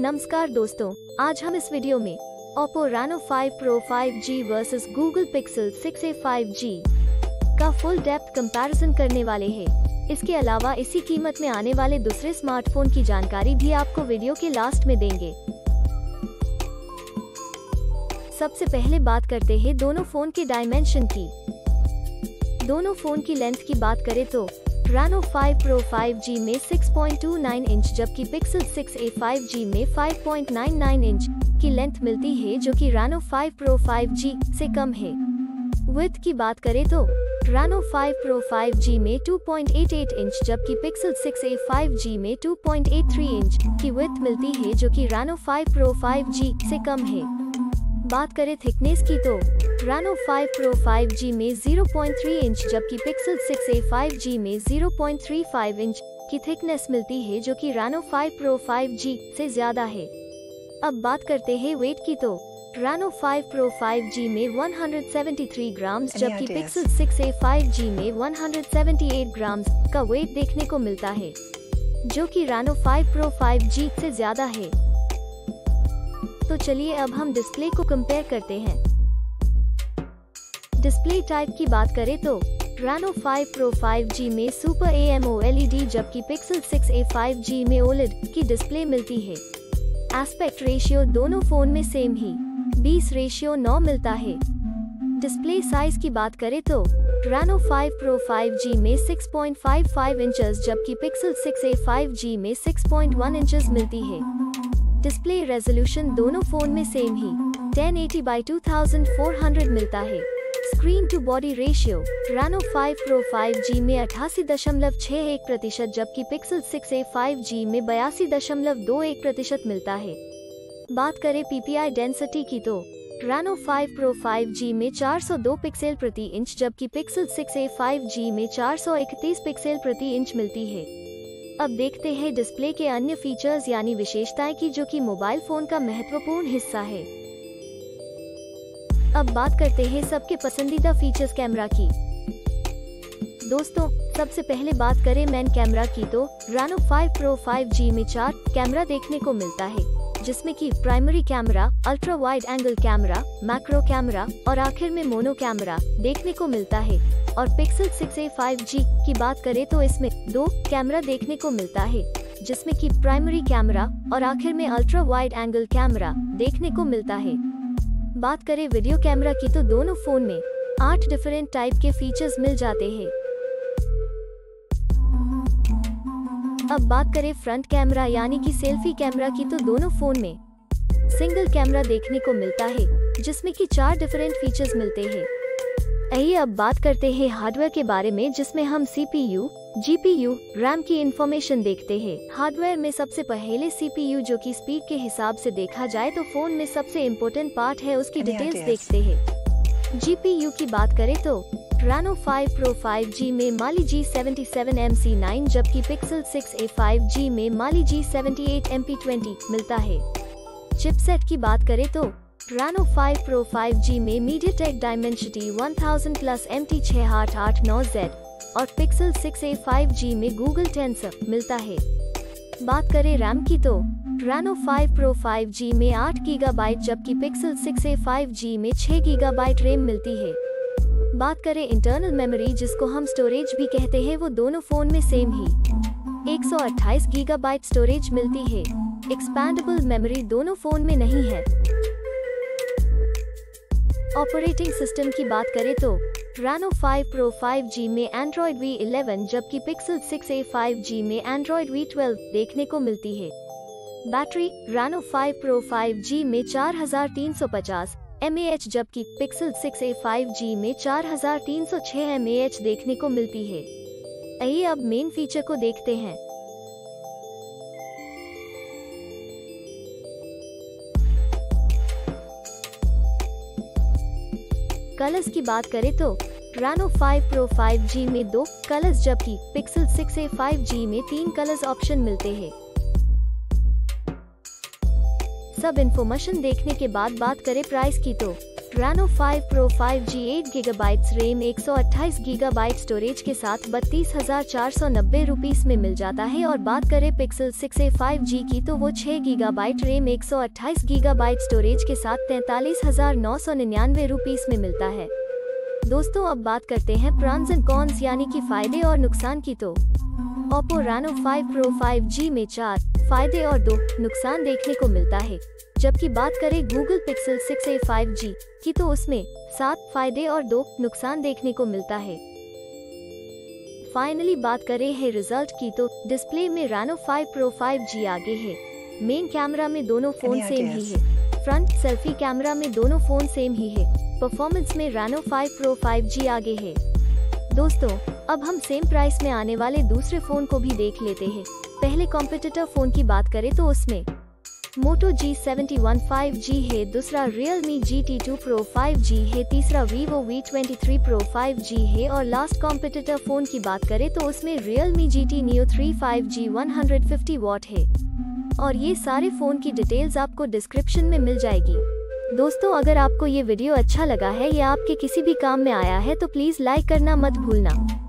नमस्कार दोस्तों, आज हम इस वीडियो में Oppo Reno 5 Pro 5G versus Google Pixel 6a 5G का फुल डेप्थ कंपैरिजन करने वाले हैं। इसके अलावा इसी कीमत में आने वाले दूसरे स्मार्टफ़ोन की जानकारी भी आपको वीडियो के लास्ट में देंगे सबसे पहले बात करते हैं दोनों फ़ोन के डायमेंशन की दोनों फ़ोन की लेंथ की बात करें तो Reno 5 Pro 5G में 6.29 इंच जबकि Pixel 6a 5G में 5.99 इंच की लेंथ मिलती है, जो कि Reno 5 Pro 5G से कम है। विथ की बात करें तो Reno 5 Pro 5G में 2.88 इंच जबकि Pixel 6a 5G में 2.83 इंच की विथ मिलती है, जो कि Reno 5 Pro 5G से कम है। बात करें थिकनेस की तो Reno 5 Pro 5G में 0.3 इंच जबकि Pixel 6a 5G में 0.35 इंच की थिकनेस मिलती है जो कि Reno 5 Pro 5G से ज़्यादा है। अब बात करते हैं वेट की तो। Reno 5 Pro 5G में 173 ग्राम जबकि Pixel 6a 5G में 178 ग्राम का वेट देखने को मिलता है जो कि Reno 5 Pro 5G से ज़्यादा है। तो चलिए अब हम डिस्प्ले को कंपेयर करते हैं। डिस्प्ले टाइप की बात करें तो Reno 5 Pro 5G में सुपर AMOLED जबकि Pixel 6a 5G में OLED की डिस्प्ले मिलती है। एस्पेक्ट रेशियो दोनों फ़ोन में सेम ही 20 रेशियो 9 मिलता है। डिस्प्ले साइज़ की बात करें तो Reno 5 Pro 5G में 6.55 इंचेस जबकि Pixel 6a 5G में 6.1 इंचेस मिलती है। डिस्प्ले रेजोल्यूशन दोनों फ़ोन में सेम ही 1080 बाई 2400 मिलता है। Screen to body ratio Reno 5 Pro 5G में अठासी दशमलव छह एक प्रतिशत जबकि Pixel 6a 5G में बयासी दशमलव दो एक प्रतिशत मिलता है। बात करें PPI डेंसिटी की तो Reno 5 Pro 5G में 402 पिक्सल प्रति इंच जबकि Pixel 6a 5G में 431 पिक्सल प्रति इंच मिलती है। अब देखते हैं डिस्प्ले के अन्य फीचर्स यानी विशेषताएँ की जो कि मोबाइल फ़ोन का महत्वपूर्ण हिस्सा है। अब बात करते हैं सबके पसंदीदा फीचर्स कैमरा की। दोस्तों, सबसे पहले बात करें मैन कैमरा की तो Reno 5 Pro 5G में चार कैमरा देखने को मिलता है, जिसमें कि primary camera ultra wide angle camera macro camera और आखिर में मोनो कैमरा देखने को मिलता है। और पिक्सल 6a 5G की बात करें तो इसमें दो कैमरा देखने को मिलता है, जिसमें कि प्राइमरी कैमरा और आखिर में अल्ट्रा वाइड एंगल कैमरा देखने को मिलता है। बात करें वीडियो कैमरा की तो दोनों फ़ोन में आठ डिफरेंट टाइप के फीचर्स मिल जाते हैं। अब बात करें फ्रंट कैमरा यानी कि सेल्फी कैमरा की तो दोनों फ़ोन में सिंगल कैमरा देखने को मिलता है, जिसमें कि चार डिफरेंट फीचर्स मिलते हैं। आइए अब बात करते हैं हार्डवेयर के बारे में जिसमें हम सीपीयू जीपीयू रैम की इंफॉर्मेशन देखते हैं। हार्डवेयर में सबसे पहले सीपीयू जो कि स्पीड के हिसाब से देखा जाए तो फ़ोन में सबसे इम्पोर्टेंट पार्ट है उसकी डिटेल्स देखते हैं। जीपीयू की बात करें तो Reno 5 Pro 5G में Mali G77 MC9 जबकि Pixel 6a 5G में Mali G78 MP20 मिलता है। चिपसेट की बात करें तो Reno 5 Pro 5G में MediaTek Dimensity 1000 Plus MT6889Z और Pixel 6a 5G में Google Tensor मिलता है। बात करें रैम की तो Reno 5 Pro 5G में 8 गीगाबाइट जबकि Pixel 6a 5G में 6 गीगाबाइट रैम मिलती है। बात करें इंटरनल मेमोरी जिसको हम स्टोरेज भी कहते हैं, वो दोनों फ़ोन में सेम ही। 128 गीगाबाइट स्टोरेज मिलती है। एक्सपैंडेबल मेमोरी दोनों फ़ोन में नहीं है। ऑपरेटिंग सिस्टम की बात करें तो Reno 5 Pro 5G में Android V11 जबकि Pixel 6a 5G में Android V12 देखने को मिलती है। बैटरी Reno 5 Pro 5G में 4350 mAh जबकि Pixel 6a 5G में 4306 mAh देखने को मिलती है। आइए अब मेन फीचर को देखते हैं। कलर्स की बात करें तो रानो 5 Pro 5G में दो कलर्स, जबकि Pixel 6a 5G में तीन कलर्स ऑप्शन मिलते हैं। सब इन्फॉर्मेशन देखने के बाद बात करें प्राइस की तो Reno 5 Pro 5G 8 GB RAM 128 GB storage के साथ बत्तीस हज़ार में मिल जाता है और बात करें पिक्सल 6a 5G की तो वो 6 GB रैम 128 GB स्टोरेज के साथ तैतालीस हज़ार में मिलता है। दोस्तों, अब बात करते हैं प्रॉन्स एंड कॉन्स यानी कि फ़ायदे और नुकसान की तो। Oppo Reno 5 Pro 5G में चार, फ़ायदे और दो, नुकसान देखने को मिलता है। जबकि बात करें Google Pixel 6a 5G की तो उसमें सात फ़ायदे और दो नुकसान देखने को मिलता है। फाइनली बात करें है रिज़ल्ट की तो डिस्प्ले में Reno 5 Pro 5G आगे है। मेन कैमरा में दोनों फ़ोन सेम ही है। फ्रंट सेल्फी कैमरा में दोनों फ़ोन सेम ही है। परफॉर्मेंस में Reno 5 Pro 5G आगे है। दोस्तों अब हम सेम प्राइस में आने वाले दूसरे फ़ोन को भी देख लेते हैं। पहले कॉम्पिटिटर फ़ोन की बात करें तो उसमें Moto G seventy one five G है, दूसरा Realme G T two pro five G है, तीसरा Vivo V twenty three pro five G है और लास्ट कॉम्पिटिटर फ़ोन की बात करें तो उसमें Realme G T Neo three five G one hundred fifty watt है। और ये सारे फ़ोन की डिटेल्स आपको डिस्क्रिप्शन में मिल जाएगी। दोस्तों, अगर आपको ये वीडियो अच्छा लगा है या आपके किसी भी काम में आया है तो प्लीज़ लाइक करना मत भूलना।